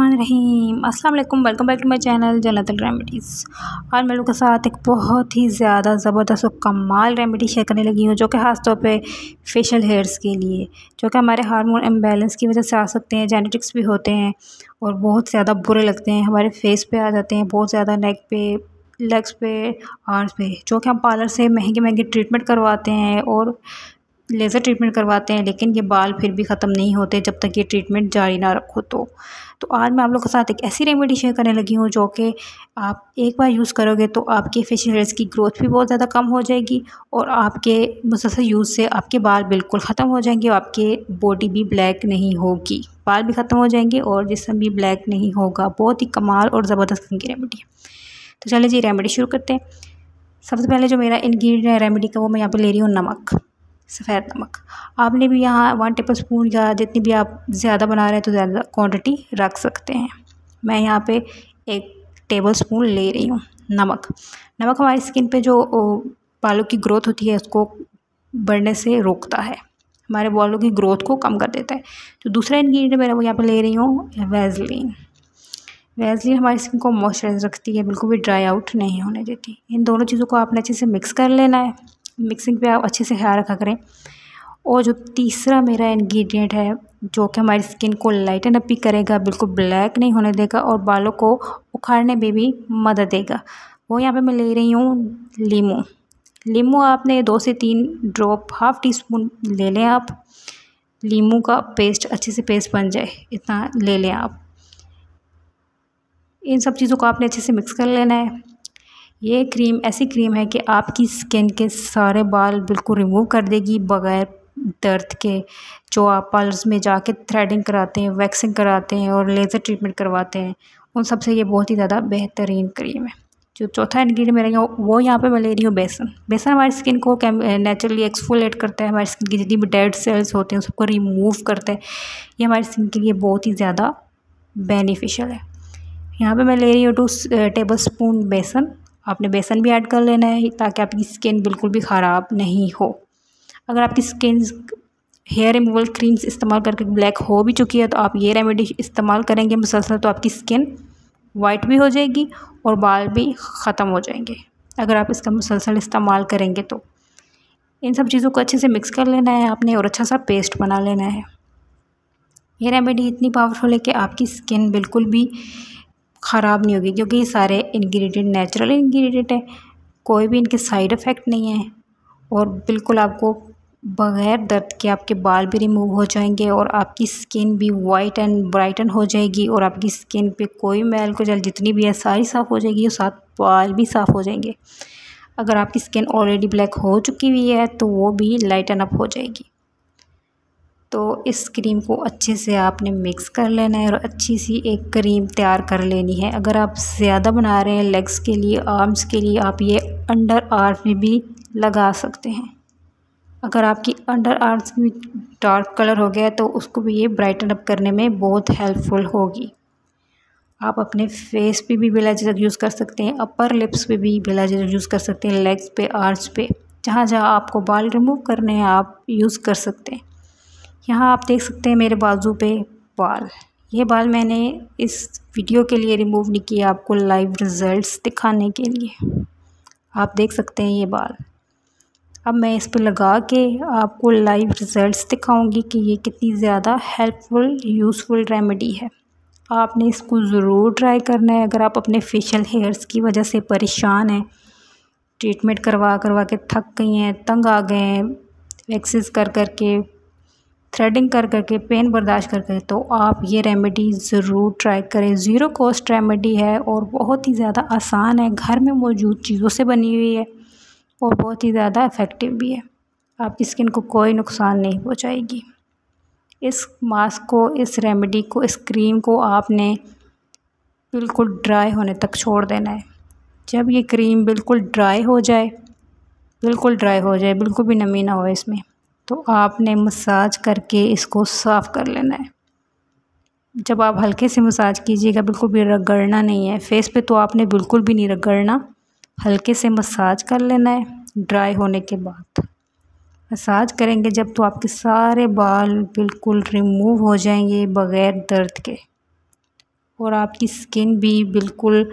रहीम। अस्सलाम वालेकुम welcome back to my channel Jannat Remedies आज मैं लोगों के साथ एक बहुत ही ज़्यादा ज़बरदस्त और कमाल रेमेडी शेयर करने लगी हूँ, जो कि ख़ास तौर पे फेशियल हेयर्स के लिए, जो कि हमारे हार्मोन इम्बेलेंस की वजह से आ सकते हैं जेनेटिक्स भी होते हैं, और बहुत ज़्यादा बुरे लगते हैं, हमारे फेस पर आ जाते हैं, बहुत ज़्यादा नेक पे लेग्स पे आर्म्स पे, जो कि हम पार्लर से महँगे महँगे ट्रीटमेंट करवाते हैं, और लेज़र ट्रीटमेंट करवाते हैं, लेकिन ये बाल फिर भी ख़त्म नहीं होते जब तक ये ट्रीटमेंट जारी ना रखो तो। तो आज मैं आप लोगों के साथ एक ऐसी रेमेडी शेयर करने लगी हूँ जो कि आप एक बार यूज़ करोगे तो आपके फेशियल हेयर्स की ग्रोथ भी बहुत ज़्यादा कम हो जाएगी और आपके मुसलसल यूज़ से आपके बाल बिल्कुल ख़त्म हो जाएँगे और आपके बॉडी भी ब्लैक नहीं होगी। बाल भी ख़त्म हो जाएँगे और जिसम भी ब्लैक नहीं होगा, बहुत ही कमाल और ज़बरदस्त किस्म की रेमेडी है। तो चलिए जी, रेमेडी शुरू करते हैं। सबसे पहले जो मेरा इन्ग्रीडियंट है रेमेडी का वो मैं यहाँ पर ले रही हूँ नमक। सफ़ेद नमक। आपने भी यहाँ वन टेबल स्पून या जितनी भी आप ज़्यादा बना रहे हैं तो ज़्यादा क्वांटिटी रख सकते हैं। मैं यहाँ पे एक टेबल स्पून ले रही हूँ नमक। नमक हमारी स्किन पे जो बालों की ग्रोथ होती है, उसको बढ़ने से रोकता है। हमारे बालों की ग्रोथ को कम कर देता है। तो दूसरा इन्ग्रीडियंट मेरा वो यहाँ पर ले रही हूँ वेजलिन वेजलिन हमारी स्किन को मॉइस्चराइज रखती है, बिल्कुल भी ड्राई आउट नहीं होने देती। इन दोनों चीज़ों को आपने अच्छे से मिक्स कर लेना है। मिक्सिंग पे आप अच्छे से ख्याल रखा करें। और जो तीसरा मेरा इंग्रेडिएंट है, जो कि हमारी स्किन को लाइटन अप भी करेगा, बिल्कुल ब्लैक नहीं होने देगा और बालों को उखाड़ने में भी मदद देगा। वो यहाँ पे मैं ले रही हूँ लीमू। लीमू आपने दो से तीन ड्रॉप हाफ़ टी स्पून ले लें आप। लीमू का पेस्ट अच्छे से पेस्ट बन जाए, इतना ले लें आप। इन सब चीज़ों को आपने अच्छे से मिक्स कर लेना है। ये क्रीम ऐसी क्रीम है कि आपकी स्किन के सारे बाल बिल्कुल रिमूव कर देगी, बग़ैर दर्द के। जो आप पार्लर्स में जाके थ्रेडिंग कराते हैं वैक्सिंग कराते हैं और लेज़र ट्रीटमेंट करवाते हैं, उन सबसे ये बहुत ही ज़्यादा बेहतरीन क्रीम है। जो चौथा इन्ग्रीडियंट मेरा यहाँ, वो यहाँ पे मैं ले रही हूँ बेसन। बेसन हमारी स्किन को नेचुरली एक्सफोलेट करता है, हमारी स्किन की जितनी भी डेड सेल्स होते हैं सबको रिमूव करता है। ये हमारी स्किन के लिए बहुत ही ज़्यादा बेनिफिशियल है। यहाँ पे मैं ले रही हूँ टू टेबल स्पून बेसन। आपने बेसन भी ऐड कर लेना है ताकि आपकी स्किन बिल्कुल भी ख़राब नहीं हो। अगर आपकी स्किन हेयर रिमूवल क्रीम्स इस्तेमाल करके ब्लैक हो भी चुकी है तो आप ये रेमेडी इस्तेमाल करेंगे। मुसलसल तो आपकी स्किन वाइट भी हो जाएगी और बाल भी ख़त्म हो जाएँगे। अगर आप इसका मुसलसल इस्तेमाल करेंगे तो। इन सब चीज़ों को अच्छे से मिक्स कर लेना है आपने और अच्छा सा पेस्ट बना लेना है। ये रेमेडी इतनी पावरफुल है कि आपकी स्किन बिल्कुल भी ख़राब नहीं होगी, क्योंकि ये सारे इंग्रेडिएंट नेचुरल इंग्रेडिएंट है। कोई भी इनके साइड इफ़ेक्ट नहीं है। और बिल्कुल आपको बग़ैर दर्द के आपके बाल भी रिमूव हो जाएँगे और आपकी स्किन भी वाइट एंड ब्राइटन हो जाएगी और आपकी स्किन पे कोई मैल को जल, जितनी भी है, सारी साफ़ हो जाएगी और साथ बाल भी साफ़ हो जाएँगे। अगर आपकी स्किन ऑलरेडी ब्लैक हो चुकी हुई है तो वो भी लाइटन अप हो जाएगी। तो इस क्रीम को अच्छे से आपने मिक्स कर लेना है और अच्छी सी एक क्रीम तैयार कर लेनी है। अगर आप ज़्यादा बना रहे हैं लेग्स के लिए, आर्म्स के लिए, आप ये अंडर आर्म्स में भी लगा सकते हैं। अगर आपकी अंडर आर्म्स में डार्क कलर हो गया तो उसको भी ये ब्राइटन अप करने में बहुत हेल्पफुल होगी। आप अपने फेस पे भी बेलाइजर यूज़ कर सकते हैं, अपर लिप्स पे भी बेलाइजर यूज़ कर सकते हैं, लेग्स पे, आर्म्स पे, जहाँ जहाँ आपको बाल रिमूव करने हैं, आप यूज़ कर सकते हैं। यहाँ आप देख सकते हैं मेरे बाजू पे बाल। ये बाल मैंने इस वीडियो के लिए रिमूव नहीं किया आपको लाइव रिज़ल्ट्स दिखाने के लिए। आप देख सकते हैं ये बाल। अब मैं इस पर लगा के आपको लाइव रिज़ल्ट्स दिखाऊँगी कि ये कितनी ज़्यादा हेल्पफुल यूज़फुल रेमेडी है। आपने इसको ज़रूर ट्राई करना है। अगर आप अपने फेशियल हेयर्स की वजह से परेशान हैं ट्रीटमेंट करवा करवा के थक गई हैं, तंग आ गए हैं वैक्सीज कर कर के थ्रेडिंग कर करके पेन बर्दाश्त करके तो आप ये रेमेडी ज़रूर ट्राई करें। ज़ीरो कॉस्ट रेमेडी है और बहुत ही ज़्यादा आसान है। घर में मौजूद चीज़ों से बनी हुई है और बहुत ही ज़्यादा इफ़ेक्टिव भी है। आपकी स्किन को कोई नुकसान नहीं पहुँचाएगी। इस मास्क को, इस रेमेडी को, इस क्रीम को आपने बिल्कुल ड्राई होने तक छोड़ देना है। जब ये क्रीम बिल्कुल ड्राई हो जाए, बिल्कुल ड्राई हो जाए, बिल्कुल भी नमी ना हो इसमें। तो आपने मसाज करके इसको साफ़ कर लेना है। जब आप हल्के से मसाज कीजिएगा, बिल्कुल भी रगड़ना नहीं है। फेस पे तो आपने बिल्कुल भी नहीं रगड़ना। हल्के से मसाज कर लेना है ड्राई होने के बाद। मसाज करेंगे जब तो आपके सारे बाल बिल्कुल रिमूव हो जाएँगे बग़ैर दर्द के और आपकी स्किन भी बिल्कुल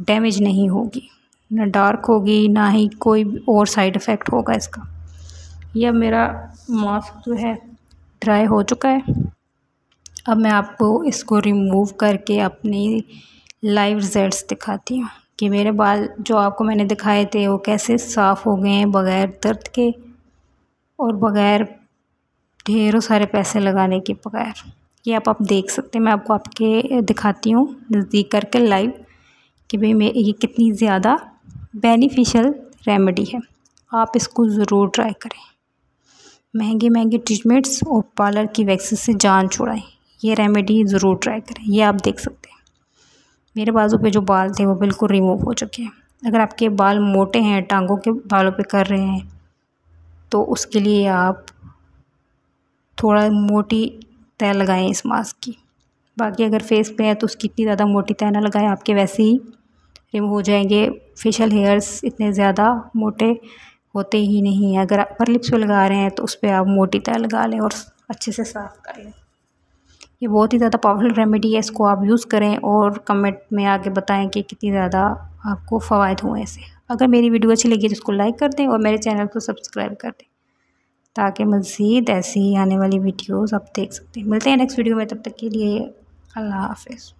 डैमेज नहीं होगी। ना डार्क होगी, ना ही कोई और साइड इफ़ेक्ट होगा इसका। यह मेरा मास्क जो है ड्राई हो चुका है। अब मैं आपको इसको रिमूव करके अपनी लाइव रिजल्ट्स दिखाती हूँ कि मेरे बाल जो आपको मैंने दिखाए थे वो कैसे साफ़ हो गए हैं बग़ैर दर्द के और बग़ैर ढेरों सारे पैसे लगाने के बगैर। ये आप आप देख सकते हैं, मैं आपको आपके दिखाती हूँ नज़दीक करके लाइव कि भाई मैं, ये कितनी ज़्यादा बेनिफिशियल रेमेडी है। आप इसको ज़रूर ट्राई करें। महँगी महँगे ट्रीटमेंट्स और पार्लर की वैक्सीन से जान छुड़ाएँ। ये रेमेडी ज़रूर ट्राई करें। ये आप देख सकते हैं। मेरे बाजू पे जो बाल थे वो बिल्कुल रिमूव हो चुके हैं। अगर आपके बाल मोटे हैं, टांगों के बालों पे कर रहे हैं तो उसके लिए आप थोड़ा मोटी तय लगाएँ इस मास्क की। बाकी अगर फेस पे है तो उसकी इतनी ज़्यादा मोटी तय ना लगाएँ। आपके वैसे ही रिमूव हो जाएँगे। फेशियल हेयर्स इतने ज़्यादा मोटे होते ही नहीं हैं। अगर अपर लिप्स पे लगा रहे हैं तो उस पर आप मोटी तय लगा लें और अच्छे से साफ़ कर लें। ये बहुत ही ज़्यादा पावरफुल रेमेडी है। इसको आप यूज़ करें और कमेंट में आके बताएँ कि कितनी ज़्यादा आपको फ़वाद हुए ऐसे अगर मेरी वीडियो अच्छी लगी तो उसको लाइक कर दें और मेरे चैनल को सब्सक्राइब कर दें, ताकि मज़ीद ऐसी आने वाली वीडियोज़ आप देख सकते हैं। मिलते हैं नेक्स्ट वीडियो में। तब तक के लिए अल्लाह हाफिज़।